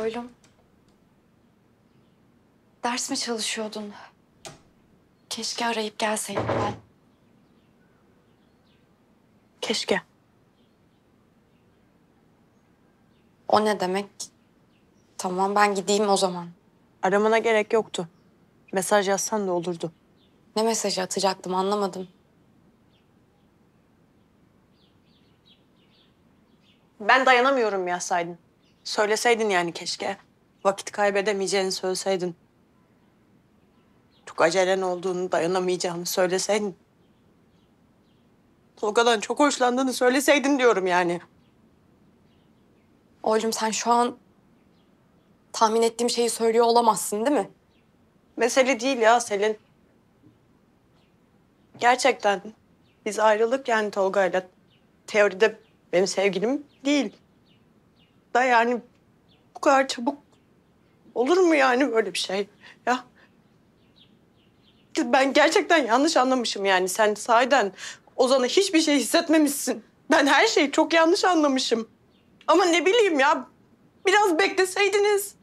Oylum. Ders mi çalışıyordun? Keşke arayıp gelseydin ben. Keşke. O ne demek? Tamam ben gideyim o zaman. Aramana gerek yoktu. Mesaj yazsan da olurdu. Ne mesajı atacaktım anlamadım. Ben dayanamıyorum yazsaydın. Söyleseydin yani keşke. Vakit kaybedemeyeceğini söyleseydin. Çok acelen olduğunu, dayanamayacağını söyleseydin. Tolga'dan çok hoşlandığını söyleseydin diyorum yani. Oylum sen şu an tahmin ettiğim şeyi söylüyor olamazsın değil mi? Mesele değil ya Selin. Gerçekten biz ayrılık yani Tolga'yla. Teoride benim sevgilim değil. Da yani bu kadar çabuk olur mu yani böyle bir şey ya? Ben gerçekten yanlış anlamışım yani. Sen sahiden Ozan'a hiçbir şey hissetmemişsin. Ben her şeyi çok yanlış anlamışım. Ama ne bileyim ya biraz bekleseydiniz.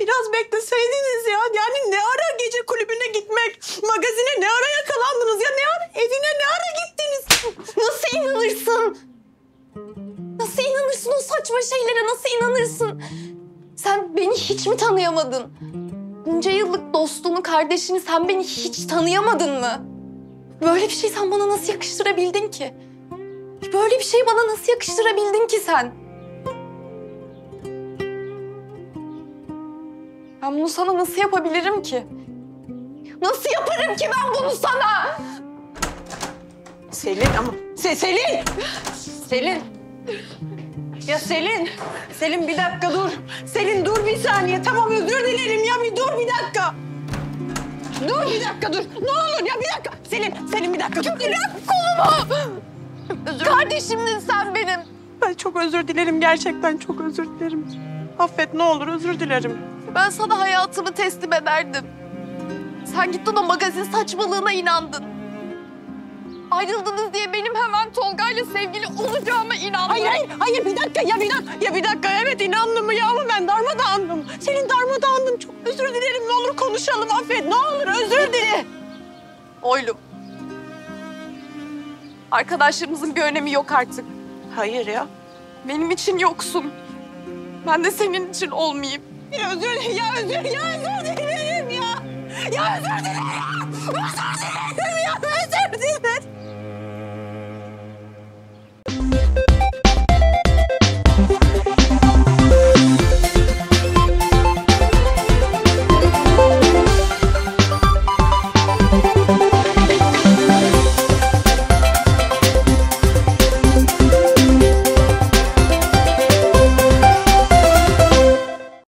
Biraz bekleseydiniz ya. Yani ne ara gece kulübüne gitmek, magazine ne ara yakalandınız ya? Ne ara evine ne ara gittiniz? Nasıl inanırsın? İnanırsın o saçma şeylere nasıl inanırsın? Sen beni hiç mi tanıyamadın? Bunca yıllık dostluğunu, kardeşini sen beni hiç tanıyamadın mı? Böyle bir şey sen bana nasıl yakıştırabildin ki? Böyle bir şey bana nasıl yakıştırabildin ki sen? Ben bunu sana nasıl yapabilirim ki? Nasıl yaparım ki ben bunu sana? Selin ama... Se Selin! Selin! Ya Selin! Selin bir dakika dur. Selin dur bir saniye. Tamam özür dilerim ya bir dur bir dakika. Dur bir dakika dur. Ne olur ya bir dakika. Selin, Selin bir dakika dur. Bırak kolumu! Kardeşimdin sen benim. Ben çok özür dilerim gerçekten çok özür dilerim. Affet ne olur özür dilerim. Ben sana hayatımı teslim ederdim. Sen gittin o magazin saçmalığına inandın. Ayrıldınız diye benim hemen Tolga'yla sevgili olacağıma inandın. Hayır hayır hayır bir dakika ya bir dakika ya bir dakika evet inandım mı ya ama ben darmadağındım. Selin darmadağındım çok özür dilerim ne olur konuşalım affet ne olur özür dile. Oylum. Arkadaşlarımızın bir önemi yok artık. Hayır ya. Benim için yoksun. Ben de senin için olmayayım. Ya özür ya özür ya özür dilerim ya. Ya özür dilerim. Özür dilerim.